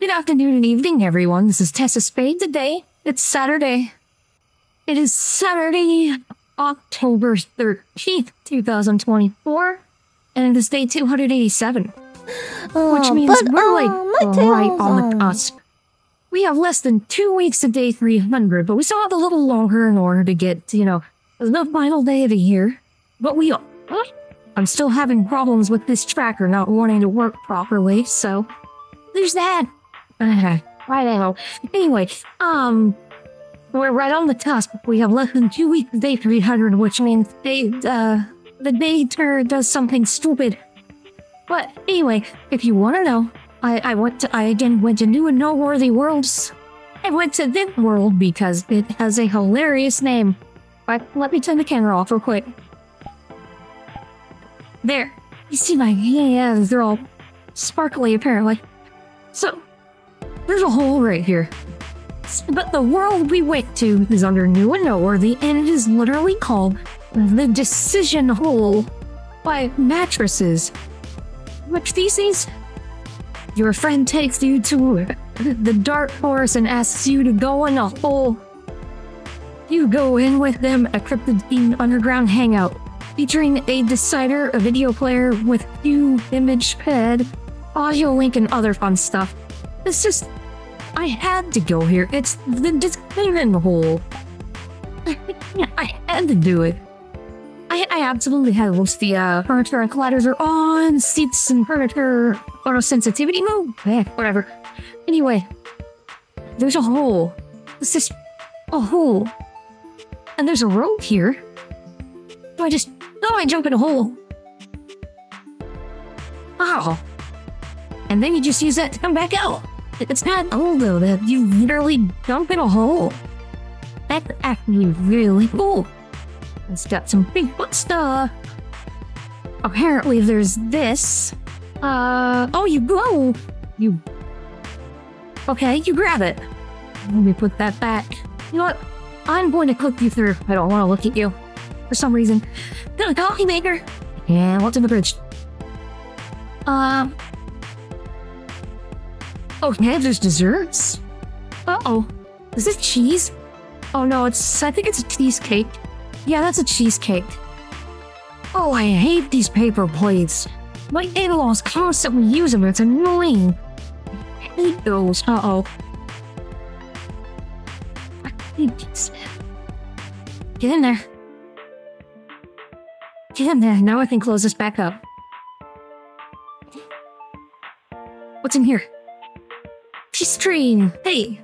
Good afternoon and evening, everyone. This is Tessa Spade today. It's Saturday. It is Saturday, October 13th, 2024, and it is day 287, which Oh, means but, we're oh, like right on the cusp. We have less than two weeks to day 300, but we still have a little longer in order to get, you know, the final day of the year. But we are. I'm still having problems with this tracker not wanting to work properly, so there's that. I don't. Anyway, um, we're right on the cusp. We have less than two weeks to day 300, which means they, uh, the day tur does something stupid. But anyway, if you want to know, I, I went to, I again went to new and noteworthy worlds. I went to this world because it has a hilarious name. But let me turn the camera off real quick. There. You see my hands, they're all sparkly apparently. So, there's a hole right here. But the world we went to is under new and noteworthy, and it is literally called the Decision Hole by Mattresses. Which these days, your friend takes you to the dark forest and asks you to go in a hole. You go in with them, a Cryptidine underground hangout, featuring a decider, a video player with few image pad, AudioLink, and other fun stuff. It's just, I had to go here. It's the decision hole. I had to do it. I, I absolutely had of the uh, furniture and colliders are on, seats and furniture, photosensitivity mode, eh, whatever. Anyway, there's a hole. It's just a hole. And there's a rope here. Do I just, no, I jump in a hole. Oh. And then you just use that to come back out. It's not old though that you literally jump in a hole. That's actually really cool. It's got some Bigfoot stuff. Apparently there's this. Uh oh you go. You Okay, you grab it. Let me put that back. You know what? I'm going to click you through. I don't want to look at you. For some reason. Got a coffee maker. Yeah, what's in the fridge? Um Oh, yeah, there's desserts. Uh-oh. Is this cheese? Oh no, it's I think it's a cheesecake. Yeah, that's a cheesecake. Oh, I hate these paper plates. My in-laws constantly use them. It's annoying. I hate those. Uh-oh. I hate these. Get in there. Get in there. Now I can close this back up. What's in here? Peace tree. Hey.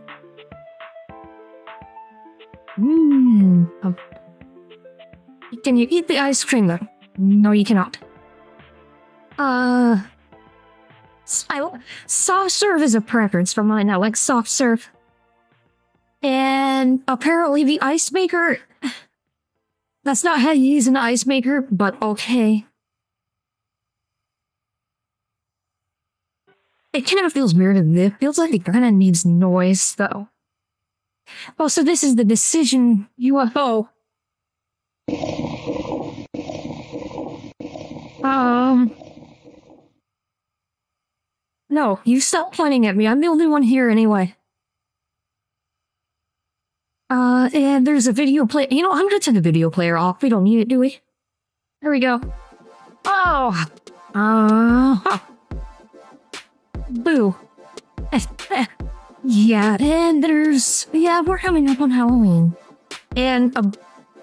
Mmm. Um, can you eat the ice cream though? No, you cannot. Uh. I, soft serve is a preference for mine. I like soft serve. And apparently the ice maker. That's not how you use an ice maker, but okay. It kind of feels weird. It feels like it kind of needs noise, though. Oh, so this is the decision UFO. Um. No, you stop pointing at me. I'm the only one here anyway. Uh, and there's a video play. You know, I'm gonna turn the video player off. We don't need it, do we? There we go. Oh. Uh. huh. Boo. Yeah, and there's yeah, we're coming up on Halloween, and um,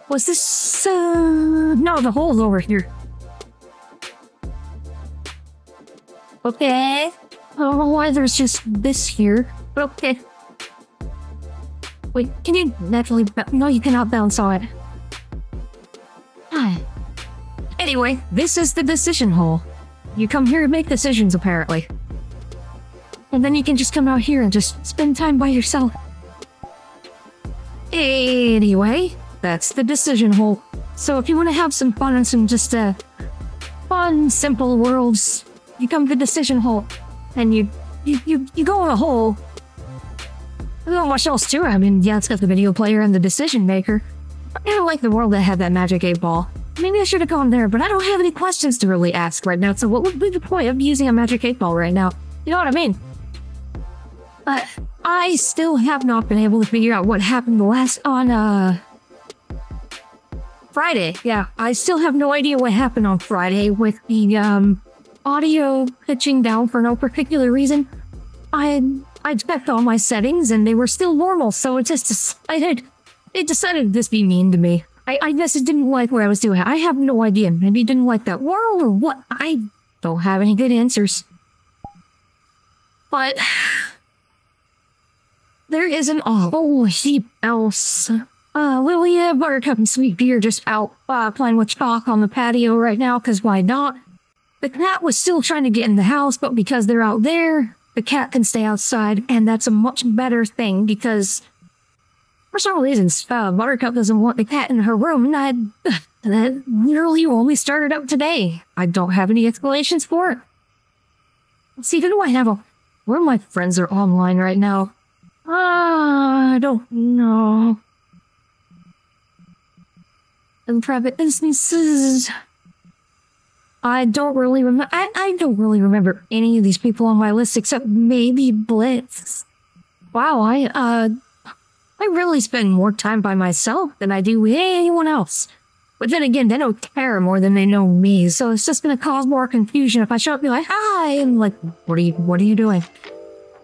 was this uh no the hole's over here. Okay, I don't know why there's just this here, but okay. Wait, can you naturally? No, you cannot bounce on it. Ah. Anyway, this is the decision hole. You come here to make decisions, apparently. And then you can just come out here and just spend time by yourself. Anyway, that's the decision hole. So if you want to have some fun and some just uh, fun, simple worlds, you come to the decision hole, and you you you, you go in a hole. There's not much else to it. I mean, yeah, it's got the video player and the decision maker. I kind of like the world that had that magic eight ball. Maybe I should have gone there, but I don't have any questions to really ask right now. So what would be the point of using a magic eight ball right now? You know what I mean? But I still have not been able to figure out what happened last on, uh, Friday. Yeah, I still have no idea what happened on Friday with the, um, audio pitching down for no particular reason. I I checked all my settings and they were still normal, so it just decided it decided to just be mean to me. I, I guess it didn't like what I was doing. I have no idea. Maybe it didn't like that world or what. I don't have any good answers. But there isn't a whole heap else. Uh, Lilia, Buttercup, and Sweet Pea just out uh, playing with chalk on the patio right now, because why not? The cat was still trying to get in the house, but because they're out there, the cat can stay outside, and that's a much better thing because for some reasons, uh, Buttercup doesn't want the cat in her room, and I, that literally only started up today. I don't have any explanations for it. See, who do I have a... Where my friends are online right now? Uh, I don't know. In private instances... I don't really remember. I, I don't really remember any of these people on my list except maybe Blitz. Wow, I uh, I really spend more time by myself than I do with anyone else. But then again, they don't care more than they know me, so it's just gonna cause more confusion if I show up and be like, "Hi," and like, "What are you? What are you doing?"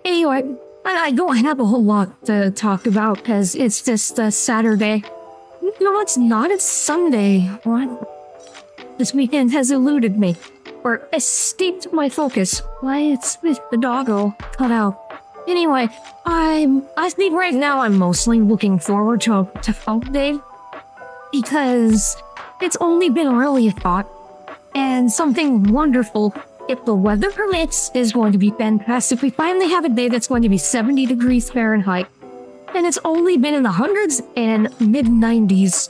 Anyway, I, don't have a whole lot to talk about because it's just a Saturday. No, it's not. It's Sunday. What? This weekend has eluded me, or escaped my focus. Why, it's with the doggo cut out. Anyway, I'm, I think right now I'm mostly looking forward to, to Folk Day, because it's only been really a thought, and something wonderful, if the weather permits, is going to be fantastic. We finally have a day that's going to be 70 degrees Fahrenheit, and it's only been in the hundreds and mid 90s.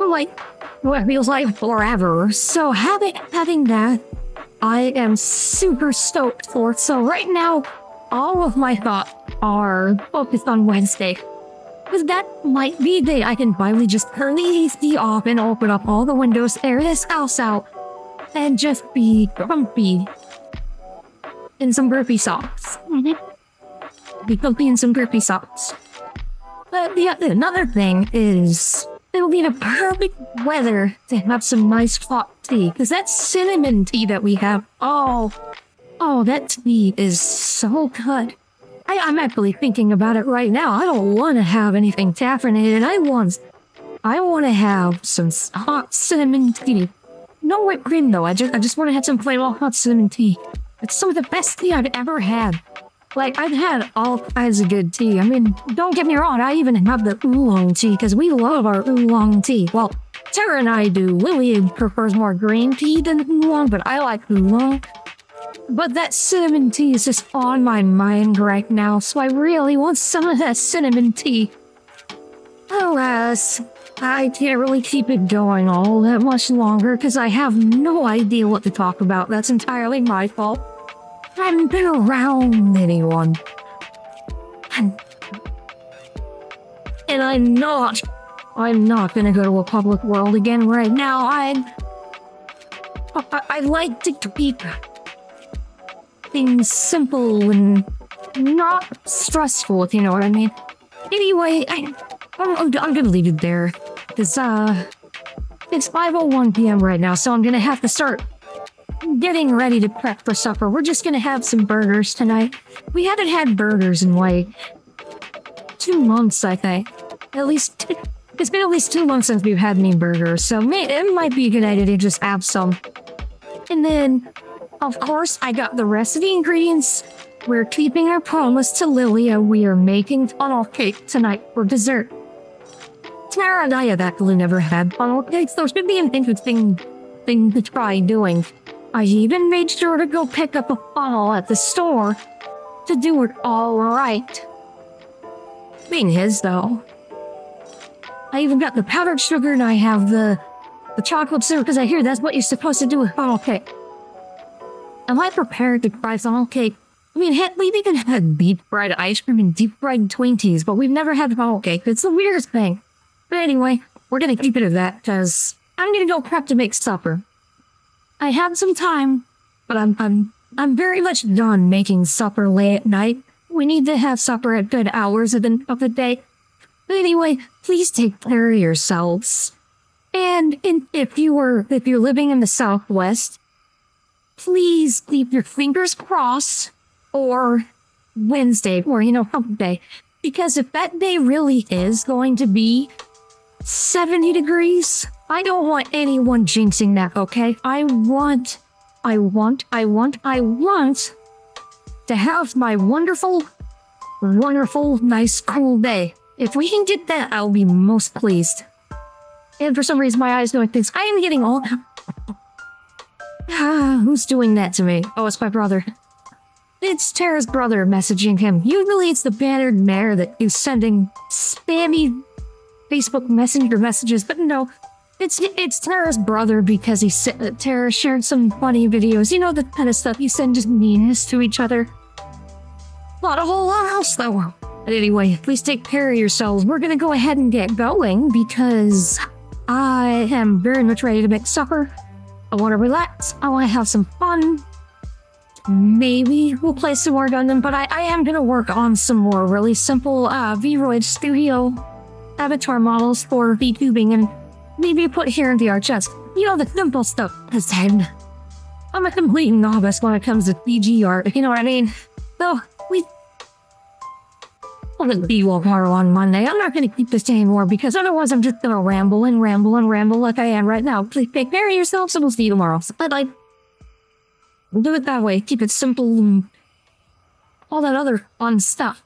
Like, what feels like forever. So having having that, I am super stoked for. So right now, all of my thoughts are focused on Wednesday. Because that might be the day I can finally just turn the AC off and open up all the windows, air this house out, and just be comfy in some grippy socks. Mm-hmm. Be comfy in some grippy socks. But the other, another thing is It'll be the perfect weather to have some nice hot tea, because that cinnamon tea that we have, oh, oh, that tea is so good. I, I'm actually thinking about it right now. I don't want to have anything caffeinated. I want, I want to have some hot cinnamon tea. No whipped cream though. I just, I just want to have some plain old hot cinnamon tea. It's some of the best tea I've ever had. Like, I've had all kinds of good tea. I mean, don't get me wrong, I even have the oolong tea, because we love our oolong tea. Well, Tara and I do. Lily prefers more green tea than oolong, but I like oolong. But that cinnamon tea is just on my mind right now, so I really want some of that cinnamon tea. Alas, I can't really keep it going all that much longer because I have no idea what to talk about. That's entirely my fault. I haven't been around anyone. And, and I'm not, I'm not gonna go to a public world again right now. I, I, I like to keep things simple and not stressful, if you know what I mean. Anyway, I, I'm, I'm, I'm gonna leave it there. Uh, it's 5.01 p.m. right now, so I'm gonna have to start getting ready to prep for supper. We're just gonna have some burgers tonight. We haven't had burgers in like two months, I think. At least it's been at least two months since we've had any burgers, so may, it might be a good idea to just have some. And then, of course, I got the rest of the ingredients. We're keeping our promise to Lilia. We are making funnel cake tonight for dessert. Tara and I have actually never had funnel cakes, so it should be an interesting thing to try doing. I even made sure to go pick up a funnel at the store to do it all right. Being his, though. I even got the powdered sugar and I have the the chocolate syrup because I hear that's what you're supposed to do with funnel cake. Am I prepared to try funnel cake? I mean, heck, we've even had deep fried ice cream and deep fried Twinkies, but we've never had funnel cake. It's the weirdest thing. But anyway, we're gonna keep it at that because I'm gonna go prep to make supper. I have some time, but I'm I'm I'm very much done making supper late at night. we need to have supper at good hours of the, of the day. But anyway, please take care of yourselves. And in, if you were if you're living in the Southwest, please keep your fingers crossed or Wednesday or you know hump day. Because if that day really is going to be 70 degrees, I don't want anyone jinxing that, okay? I want, I want, I want, I want to have my wonderful, wonderful, nice, cool day. If we can get that, I'll be most pleased. And for some reason, my eyes doing things. I am getting all. Ah, who's doing that to me? Oh, it's my brother. It's Tara's brother messaging him. Usually it's the bannered mare that is sending spammy Facebook Messenger messages, but no, it's it's Tara's brother because he uh, Tara shared some funny videos. You know the kind of stuff you send just meanness to each other. Not a whole lot else though. But anyway, please take care of yourselves. We're gonna go ahead and get going because I am very much ready to make supper. I want to relax. I want to have some fun. Maybe we'll play some more Gundam, but I, I am to work on some more really simple uh, VRoid Studio avatar models for VTubing and maybe put here in the art chest. You know, the simple stuff. Because then I'm a complete novice when it comes to CG art, you know what I mean? So, we... I'll be tomorrow on Monday. I'm not going to keep this anymore because otherwise I'm just going to ramble and ramble and ramble like I am right now. Please take care of yourselves and we'll see you tomorrow. But like, do it that way. Keep it simple and all that other fun stuff.